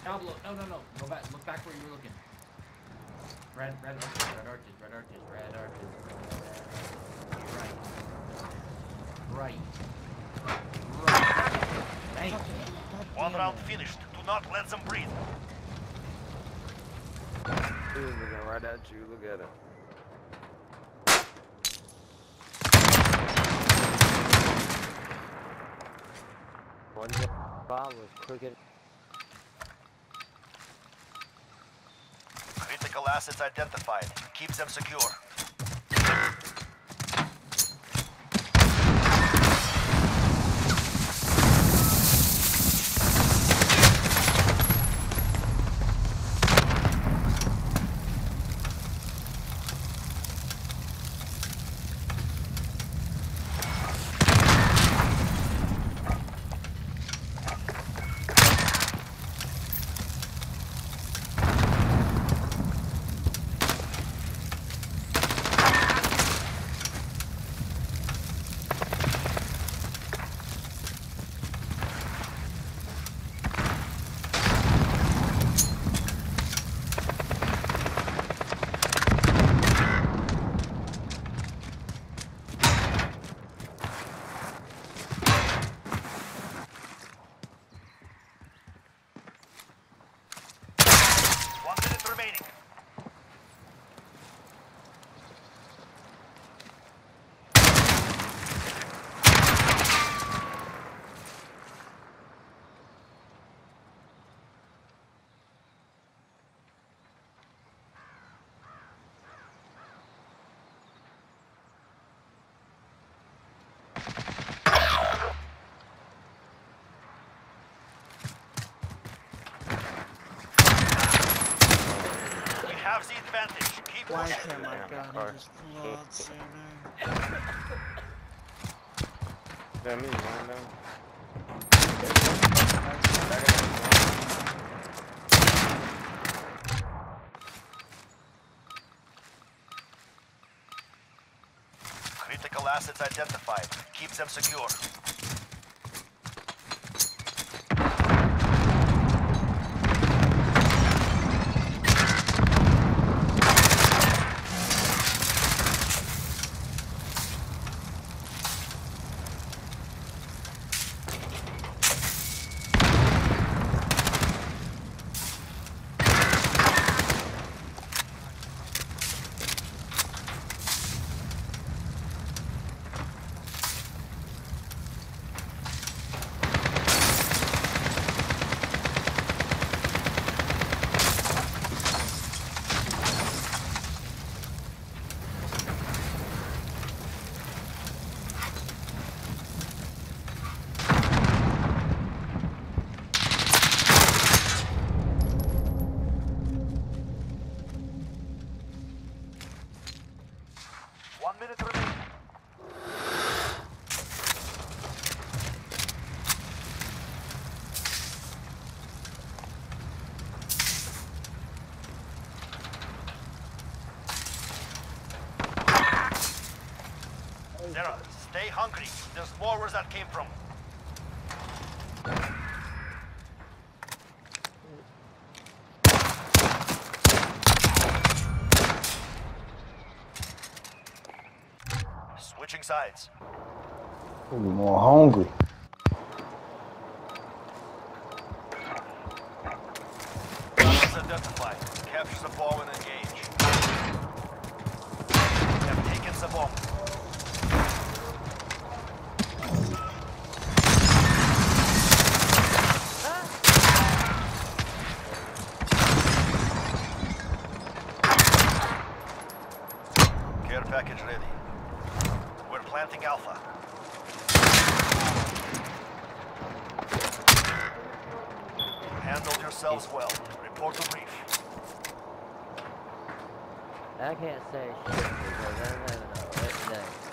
Oh, Pablo, no, no, no. Go back. Look back where you were looking. Red, red arches, red arches, red arches, red arches. Right. Right. Right. Thank you. One round finished. Do not let them breathe. He was looking right at you. Look at him. One bomb was crooked. Critical assets identified. Keep them secure. One minute remaining. Have the advantage. Keep Why can't my gun just pull out sooner? That me, man. Critical assets identified. Keep them secure. One minute remaining. Zero, stay hungry. There's more where that came from. Switching sides. Be more hungry. Bombs identified. Capture the bomb and engage. We have taken the bomb. Care package ready. We're planting Alpha. Handled yourselves well. Report to brief. I can't say shit because I don't what say.